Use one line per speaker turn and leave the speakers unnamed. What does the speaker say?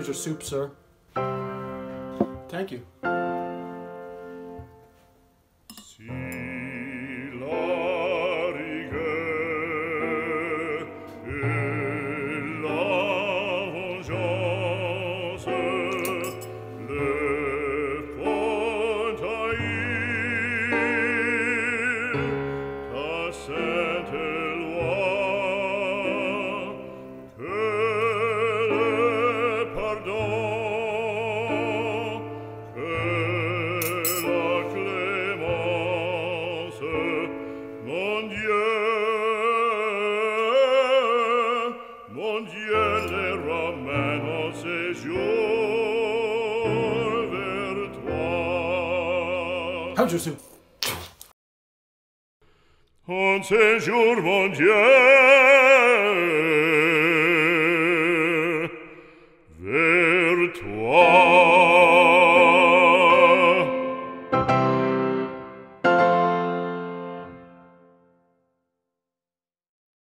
Here's your soup, sir. Thank you.
Dieu, mon Dieu, les ramène en séjour vers toi.
How Joseph?
En séjour, mon Dieu, vers toi.